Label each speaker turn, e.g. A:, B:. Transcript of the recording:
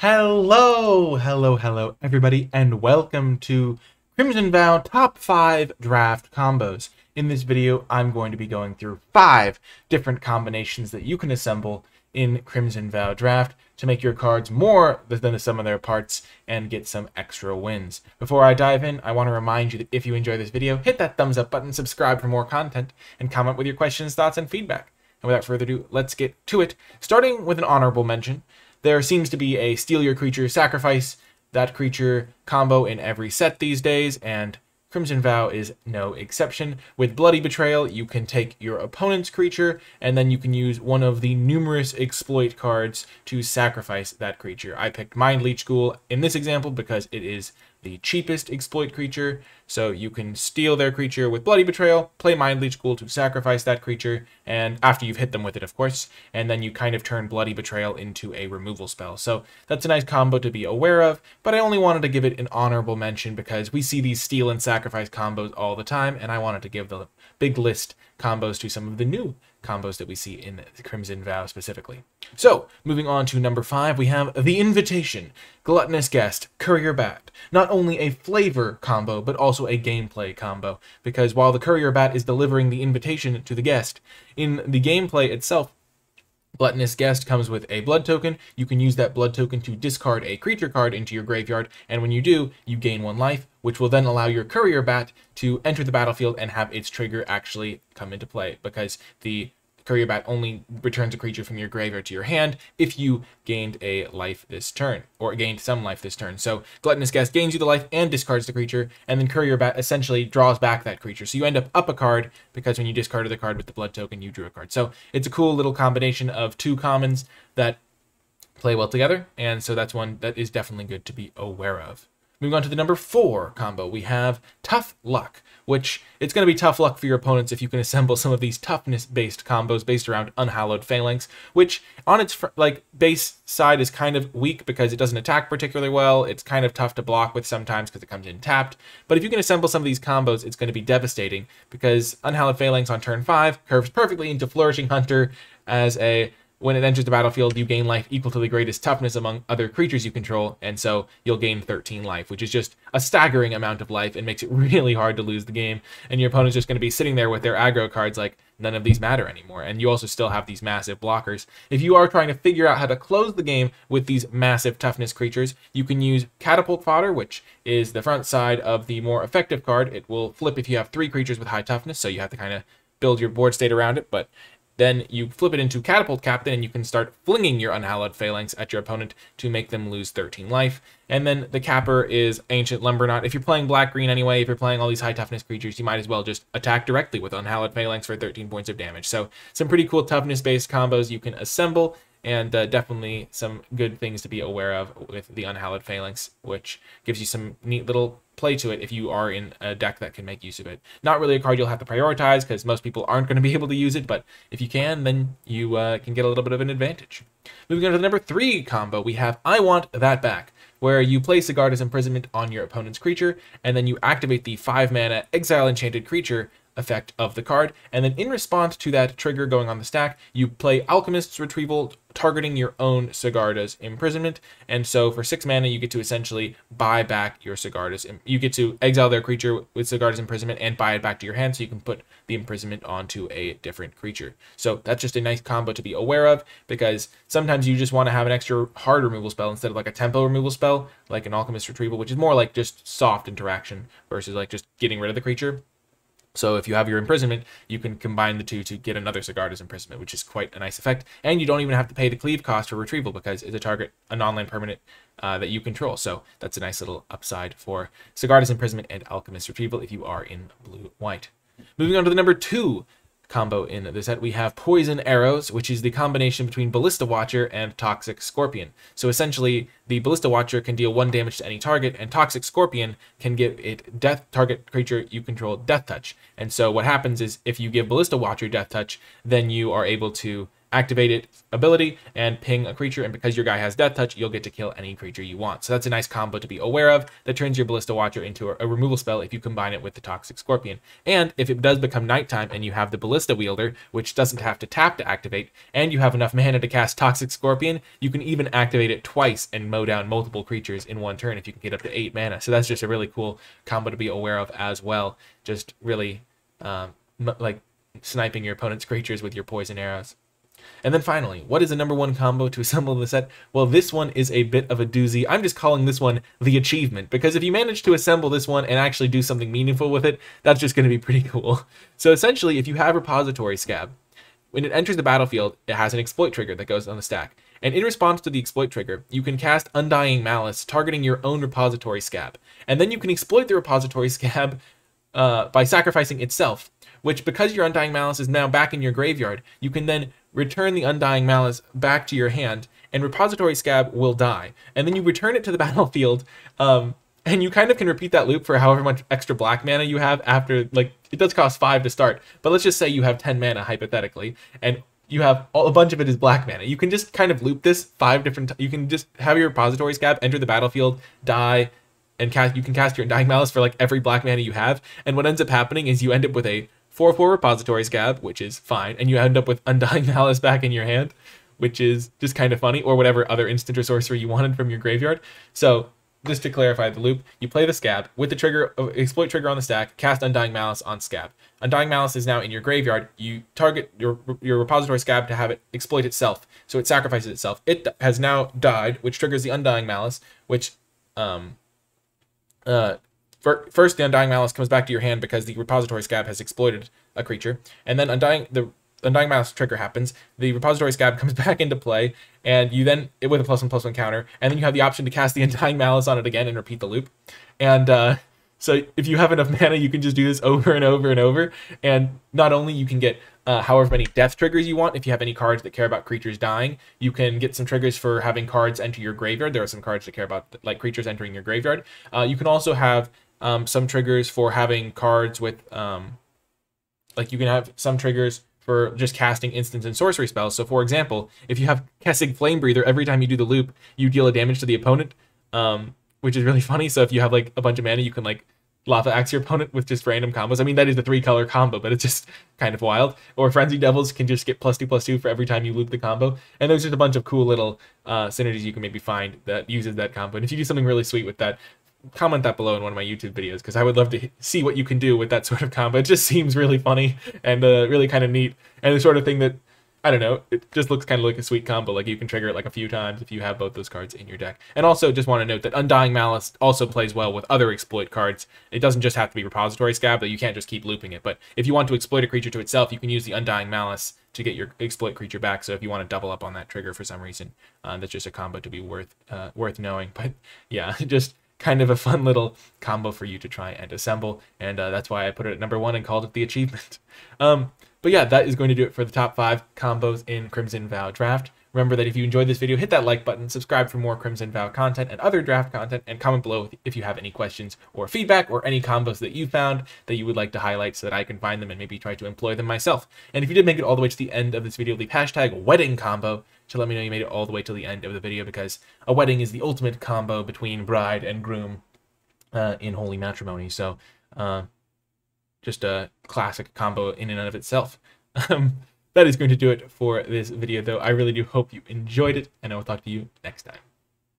A: Hello, hello, hello, everybody, and welcome to Crimson Vow Top 5 Draft Combos. In this video, I'm going to be going through five different combinations that you can assemble in Crimson Vow Draft to make your cards more than the sum of their parts and get some extra wins. Before I dive in, I want to remind you that if you enjoy this video, hit that thumbs up button, subscribe for more content, and comment with your questions, thoughts, and feedback. And without further ado, let's get to it, starting with an honorable mention there seems to be a steal your creature, sacrifice that creature combo in every set these days, and Crimson Vow is no exception. With Bloody Betrayal, you can take your opponent's creature, and then you can use one of the numerous exploit cards to sacrifice that creature. I picked Mindleech Ghoul in this example because it is the cheapest exploit creature, so you can steal their creature with Bloody Betrayal, play Mindleech Ghoul to sacrifice that creature, and after you've hit them with it, of course, and then you kind of turn Bloody Betrayal into a removal spell. So that's a nice combo to be aware of, but I only wanted to give it an honorable mention because we see these steal and sacrifice combos all the time, and I wanted to give the big list combos to some of the new combos that we see in the Crimson Vow specifically. So, moving on to number five, we have The Invitation, Gluttonous Guest, Courier Bat. Not only a flavor combo, but also a gameplay combo, because while the Courier Bat is delivering the invitation to the guest, in the gameplay itself, Gluttonous Guest comes with a blood token. You can use that blood token to discard a creature card into your graveyard, and when you do, you gain one life, which will then allow your Courier Bat to enter the battlefield and have its trigger actually come into play, because the Bat only returns a creature from your graveyard to your hand if you gained a life this turn, or gained some life this turn. So Gluttonous Guest gains you the life and discards the creature, and then Bat essentially draws back that creature. So you end up up a card, because when you discarded the card with the blood token, you drew a card. So it's a cool little combination of two commons that play well together, and so that's one that is definitely good to be aware of. Moving on to the number four combo, we have Tough Luck, which it's going to be tough luck for your opponents if you can assemble some of these toughness-based combos based around Unhallowed Phalanx, which on its like base side is kind of weak because it doesn't attack particularly well. It's kind of tough to block with sometimes because it comes in tapped. But if you can assemble some of these combos, it's going to be devastating because Unhallowed Phalanx on turn five curves perfectly into Flourishing Hunter as a when it enters the battlefield, you gain life equal to the greatest toughness among other creatures you control, and so you'll gain 13 life, which is just a staggering amount of life and makes it really hard to lose the game. And your opponent's just going to be sitting there with their aggro cards like, none of these matter anymore. And you also still have these massive blockers. If you are trying to figure out how to close the game with these massive toughness creatures, you can use Catapult Fodder, which is the front side of the more effective card. It will flip if you have three creatures with high toughness, so you have to kind of build your board state around it, but then you flip it into Catapult Captain, and you can start flinging your Unhallowed Phalanx at your opponent to make them lose 13 life. And then the capper is Ancient Lumberknot. If you're playing black-green anyway, if you're playing all these high-toughness creatures, you might as well just attack directly with Unhallowed Phalanx for 13 points of damage. So some pretty cool toughness-based combos you can assemble, and uh, definitely some good things to be aware of with the Unhallowed Phalanx, which gives you some neat little play to it if you are in a deck that can make use of it. Not really a card you'll have to prioritize because most people aren't going to be able to use it, but if you can, then you uh, can get a little bit of an advantage. Moving on to the number three combo, we have I Want That Back, where you place Sigarda's Imprisonment on your opponent's creature, and then you activate the 5 mana Exile Enchanted Creature effect of the card. And then in response to that trigger going on the stack, you play Alchemist's Retrieval, targeting your own Sigarda's Imprisonment. And so for six mana, you get to essentially buy back your Sigarda's. You get to exile their creature with Sigarda's Imprisonment and buy it back to your hand so you can put the Imprisonment onto a different creature. So that's just a nice combo to be aware of because sometimes you just want to have an extra hard removal spell instead of like a tempo removal spell, like an Alchemist Retrieval, which is more like just soft interaction versus like just getting rid of the creature. So if you have your imprisonment, you can combine the two to get another Sigarda's imprisonment, which is quite a nice effect. And you don't even have to pay the cleave cost for retrieval because it's a target, a non-land permanent uh, that you control. So that's a nice little upside for Sigarda's imprisonment and Alchemist retrieval if you are in blue-white. Moving on to the number two combo in the set, we have Poison Arrows, which is the combination between Ballista Watcher and Toxic Scorpion. So essentially, the Ballista Watcher can deal one damage to any target, and Toxic Scorpion can give it death target creature you control death touch. And so what happens is if you give Ballista Watcher death touch, then you are able to activate its ability and ping a creature, and because your guy has Death Touch, you'll get to kill any creature you want. So that's a nice combo to be aware of that turns your Ballista Watcher into a, a removal spell if you combine it with the Toxic Scorpion. And if it does become nighttime and you have the Ballista Wielder, which doesn't have to tap to activate, and you have enough mana to cast Toxic Scorpion, you can even activate it twice and mow down multiple creatures in one turn if you can get up to 8 mana. So that's just a really cool combo to be aware of as well. Just really, um, like, sniping your opponent's creatures with your poison arrows. And then finally, what is the number one combo to assemble the set? Well, this one is a bit of a doozy. I'm just calling this one the achievement, because if you manage to assemble this one and actually do something meaningful with it, that's just going to be pretty cool. So essentially, if you have Repository Skaab, when it enters the battlefield, it has an exploit trigger that goes on the stack. And in response to the exploit trigger, you can cast Undying Malice, targeting your own repository Skaab. And then you can exploit the repository Skaab uh, by sacrificing itself, which because your Undying Malice is now back in your graveyard, you can then return the Undying Malice back to your hand, and Repository Skaab will die. And then you return it to the battlefield, um, and you kind of can repeat that loop for however much extra black mana you have after, like, it does cost 5 to start, but let's just say you have 10 mana, hypothetically, and you have all, a bunch of it is black mana. You can just kind of loop this five different. You can just have your repository Skaab enter the battlefield, die, and cast. You can cast your Undying Malice for like every black mana you have. And what ends up happening is you end up with a 4 4 repository Skaab, which is fine, and you end up with Undying Malice back in your hand, which is just kind of funny, or whatever other instant or sorcery you wanted from your graveyard. So, just to clarify the loop, you play the Skaab with the trigger uh, exploit trigger on the stack, cast Undying Malice on Skaab. Undying Malice is now in your graveyard. You target your your repository Skaab to have it exploit itself, so it sacrifices itself. It has now died, which triggers the Undying Malice, which um uh first the undying malice comes back to your hand because the repository Skaab has exploited a creature and then undying the undying malice trigger happens the repository Skaab comes back into play and you then it with a plus one plus one counter and then you have the option to cast the undying malice on it again and repeat the loop and uh, so if you have enough mana you can just do this over and over and over and not only you can get uh, however many death triggers you want. If you have any cards that care about creatures dying, you can get some triggers for having cards enter your graveyard. There are some cards that care about like creatures entering your graveyard. Uh, you can also have um, some triggers for having cards with, um, like you can have some triggers for just casting instants and sorcery spells. So for example, if you have Kessig Flamebreather, every time you do the loop, you deal a damage to the opponent, um, which is really funny. So if you have like a bunch of mana, you can like Lava Axe your opponent with just random combos. I mean, that is the three color combo, but it's just kind of wild. Or Frenzy Devils can just get plus two plus two for every time you loop the combo. And there's just a bunch of cool little uh, synergies you can maybe find that uses that combo. And if you do something really sweet with that, comment that below in one of my YouTube videos because I would love to see what you can do with that sort of combo. It just seems really funny and uh, really kind of neat and the sort of thing that I don't know. It just looks kind of like a sweet combo. Like you can trigger it like a few times if you have both those cards in your deck. And also, just want to note that Undying Malice also plays well with other exploit cards. It doesn't just have to be Repository Skaab, that you can't just keep looping it. But if you want to exploit a creature to itself, you can use the Undying Malice to get your exploit creature back. So if you want to double up on that trigger for some reason, uh, that's just a combo to be worth uh, worth knowing. But yeah, just kind of a fun little combo for you to try and assemble. And uh, that's why I put it at number one and called it the achievement. Um, but yeah, that is going to do it for the top five combos in Crimson Vow Draft. Remember that if you enjoyed this video, hit that like button, subscribe for more Crimson Vow content and other draft content, and comment below if you have any questions or feedback or any combos that you found that you would like to highlight so that I can find them and maybe try to employ them myself. And if you did make it all the way to the end of this video, leave hashtag wedding combo to let me know you made it all the way to the end of the video because a wedding is the ultimate combo between bride and groom uh, in holy matrimony. So, uh, just a classic combo in and of itself. Um, that is going to do it for this video, though. I really do hope you enjoyed it, and I will talk to you next time.